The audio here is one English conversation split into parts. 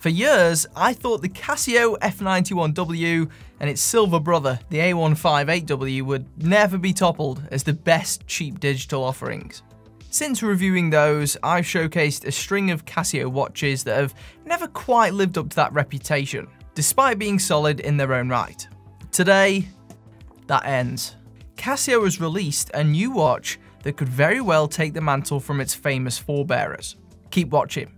For years, I thought the Casio F91W and its silver brother, the A158W, would never be toppled as the best cheap digital offerings. Since reviewing those, I've showcased a string of Casio watches that have never quite lived up to that reputation, despite being solid in their own right. Today, that ends. Casio has released a new watch that could very well take the mantle from its famous forebearers. Keep watching.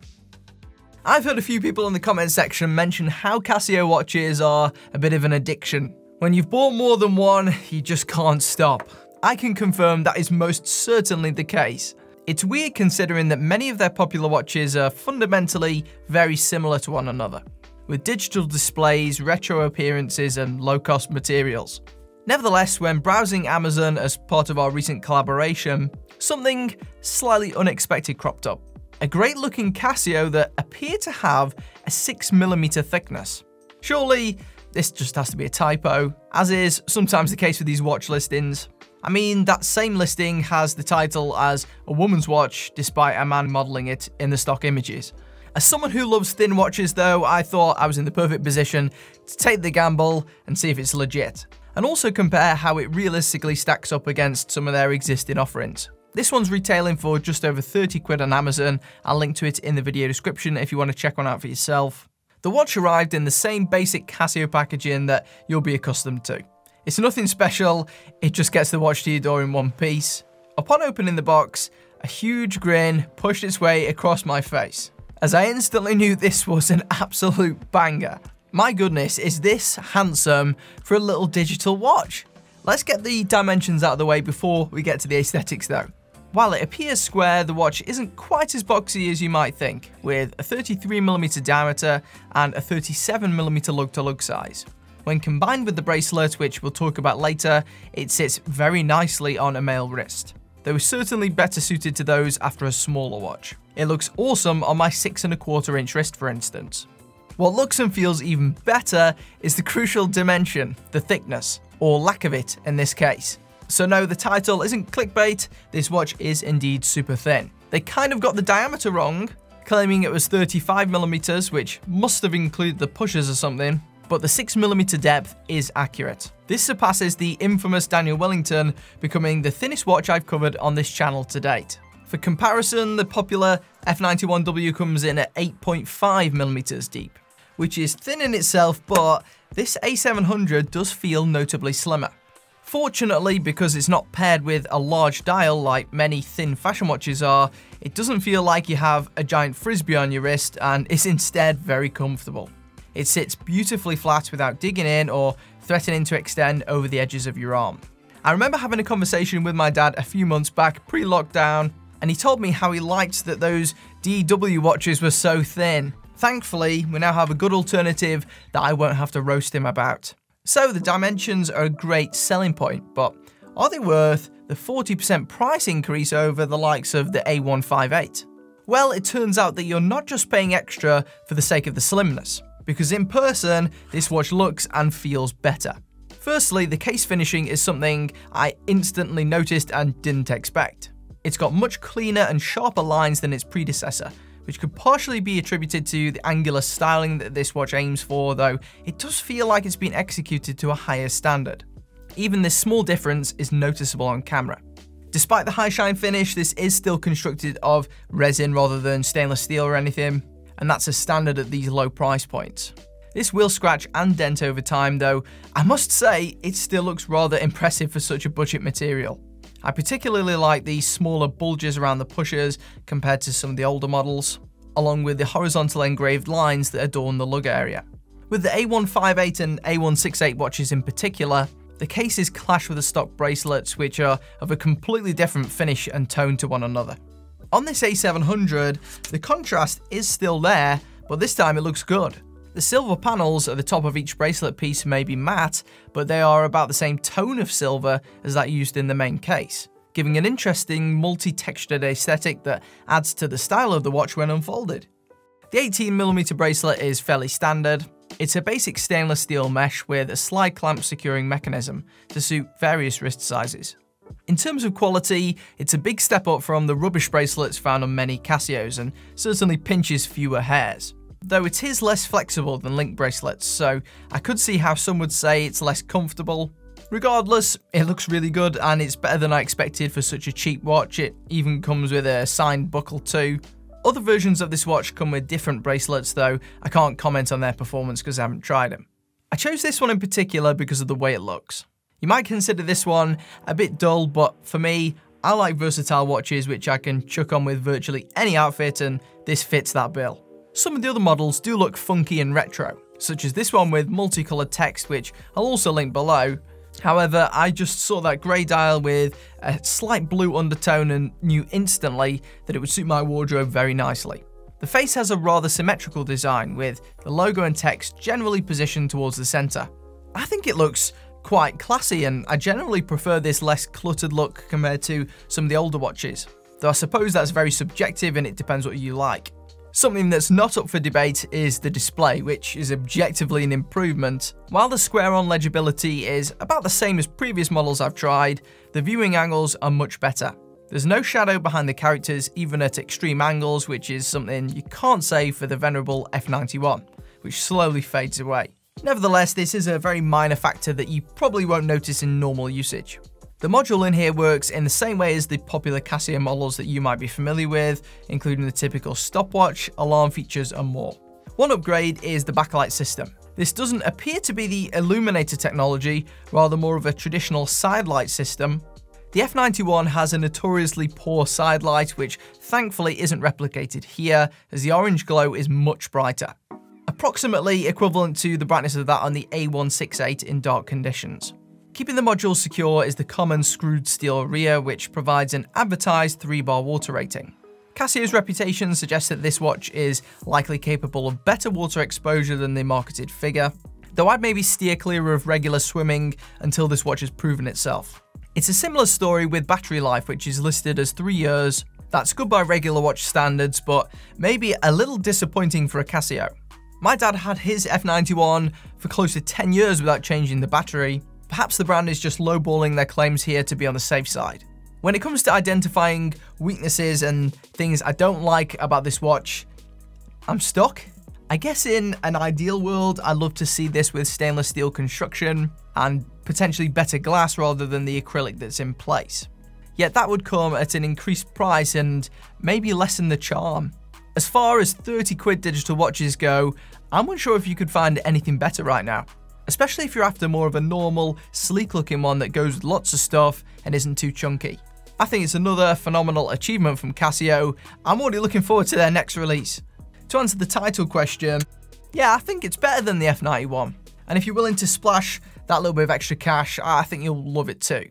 I've heard a few people in the comment section mention how Casio watches are a bit of an addiction. When you've bought more than one, you just can't stop. I can confirm that is most certainly the case. It's weird considering that many of their popular watches are fundamentally very similar to one another, with digital displays, retro appearances, and low-cost materials. Nevertheless, when browsing Amazon as part of our recent collaboration, something slightly unexpected cropped up a great looking Casio that appeared to have a 6mm thickness. Surely, this just has to be a typo, as is sometimes the case with these watch listings. I mean, that same listing has the title as a woman's watch, despite a man modelling it in the stock images. As someone who loves thin watches though, I thought I was in the perfect position to take the gamble and see if it's legit, and also compare how it realistically stacks up against some of their existing offerings. This one's retailing for just over 30 quid on Amazon. I'll link to it in the video description if you want to check one out for yourself. The watch arrived in the same basic Casio packaging that you'll be accustomed to. It's nothing special, it just gets the watch to your door in one piece. Upon opening the box, a huge grin pushed its way across my face, as I instantly knew this was an absolute banger. My goodness, is this handsome for a little digital watch? Let's get the dimensions out of the way before we get to the aesthetics though. While it appears square, the watch isn't quite as boxy as you might think, with a 33mm diameter and a 37mm lug-to-lug size. When combined with the bracelet, which we'll talk about later, it sits very nicely on a male wrist. Though certainly better suited to those after a smaller watch. It looks awesome on my 6 and a quarter inch wrist for instance. What looks and feels even better is the crucial dimension, the thickness, or lack of it in this case. So no, the title isn't clickbait, this watch is indeed super thin. They kind of got the diameter wrong, claiming it was 35mm, which must have included the pushers or something, but the 6mm depth is accurate. This surpasses the infamous Daniel Wellington, becoming the thinnest watch I've covered on this channel to date. For comparison, the popular F91W comes in at 8.5mm deep, which is thin in itself, but this A700 does feel notably slimmer. Fortunately, because it's not paired with a large dial like many thin fashion watches are, it doesn't feel like you have a giant frisbee on your wrist and is instead very comfortable. It sits beautifully flat without digging in or threatening to extend over the edges of your arm. I remember having a conversation with my dad a few months back pre-lockdown and he told me how he liked that those DW watches were so thin. Thankfully, we now have a good alternative that I won't have to roast him about. So the dimensions are a great selling point, but are they worth the 40% price increase over the likes of the A158? Well, it turns out that you're not just paying extra for the sake of the slimness, because in person, this watch looks and feels better. Firstly, the case finishing is something I instantly noticed and didn't expect. It's got much cleaner and sharper lines than its predecessor, which could partially be attributed to the angular styling that this watch aims for, though it does feel like it's been executed to a higher standard. Even this small difference is noticeable on camera. Despite the high shine finish, this is still constructed of resin rather than stainless steel or anything, and that's a standard at these low price points. This will scratch and dent over time though, I must say it still looks rather impressive for such a budget material. I particularly like the smaller bulges around the pushers compared to some of the older models, along with the horizontal engraved lines that adorn the lug area. With the A158 and A168 watches in particular, the cases clash with the stock bracelets which are of a completely different finish and tone to one another. On this A700, the contrast is still there, but this time it looks good. The silver panels at the top of each bracelet piece may be matte, but they are about the same tone of silver as that used in the main case, giving an interesting multi-textured aesthetic that adds to the style of the watch when unfolded. The 18mm bracelet is fairly standard. It's a basic stainless steel mesh with a slide clamp securing mechanism to suit various wrist sizes. In terms of quality, it's a big step up from the rubbish bracelets found on many Casios and certainly pinches fewer hairs. Though it is less flexible than link bracelets, so I could see how some would say it's less comfortable. Regardless, it looks really good and it's better than I expected for such a cheap watch. It even comes with a signed buckle too. Other versions of this watch come with different bracelets though, I can't comment on their performance because I haven't tried them. I chose this one in particular because of the way it looks. You might consider this one a bit dull, but for me, I like versatile watches which I can chuck on with virtually any outfit and this fits that bill. Some of the other models do look funky and retro, such as this one with multicoloured text which I'll also link below. However, I just saw that grey dial with a slight blue undertone and knew instantly that it would suit my wardrobe very nicely. The face has a rather symmetrical design with the logo and text generally positioned towards the centre. I think it looks quite classy and I generally prefer this less cluttered look compared to some of the older watches, though I suppose that's very subjective and it depends what you like. Something that's not up for debate is the display, which is objectively an improvement. While the square-on legibility is about the same as previous models I've tried, the viewing angles are much better. There's no shadow behind the characters even at extreme angles, which is something you can't say for the venerable F91, which slowly fades away. Nevertheless, this is a very minor factor that you probably won't notice in normal usage. The module in here works in the same way as the popular Casio models that you might be familiar with, including the typical stopwatch, alarm features and more. One upgrade is the backlight system. This doesn't appear to be the illuminator technology, rather more of a traditional side light system. The F91 has a notoriously poor side light, which thankfully isn't replicated here, as the orange glow is much brighter approximately equivalent to the brightness of that on the A168 in dark conditions. Keeping the module secure is the common screwed steel rear, which provides an advertised 3-bar water rating. Casio's reputation suggests that this watch is likely capable of better water exposure than the marketed figure, though I'd maybe steer clear of regular swimming until this watch has proven itself. It's a similar story with battery life, which is listed as 3 years. That's good by regular watch standards, but maybe a little disappointing for a Casio. My dad had his F91 for close to 10 years without changing the battery. Perhaps the brand is just lowballing their claims here to be on the safe side. When it comes to identifying weaknesses and things I don't like about this watch, I'm stuck. I guess in an ideal world, I'd love to see this with stainless steel construction and potentially better glass rather than the acrylic that's in place. Yet that would come at an increased price and maybe lessen the charm. As far as 30 quid digital watches go, I'm unsure if you could find anything better right now. Especially if you're after more of a normal, sleek looking one that goes with lots of stuff and isn't too chunky. I think it's another phenomenal achievement from Casio. I'm already looking forward to their next release. To answer the title question, yeah, I think it's better than the F91. And if you're willing to splash that little bit of extra cash, I think you'll love it too.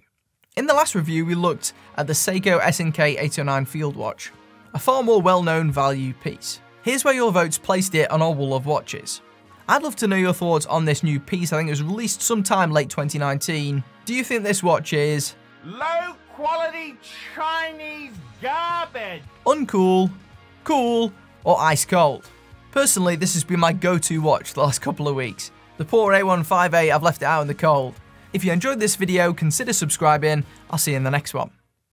In the last review, we looked at the Seiko SNK 809 Field Watch a far more well-known value piece. Here's where your votes placed it on our wall of watches. I'd love to know your thoughts on this new piece, I think it was released sometime late 2019. Do you think this watch is... Low quality Chinese garbage! Uncool, cool, or ice cold? Personally, this has been my go-to watch the last couple of weeks. The poor A158, I've left it out in the cold. If you enjoyed this video, consider subscribing. I'll see you in the next one.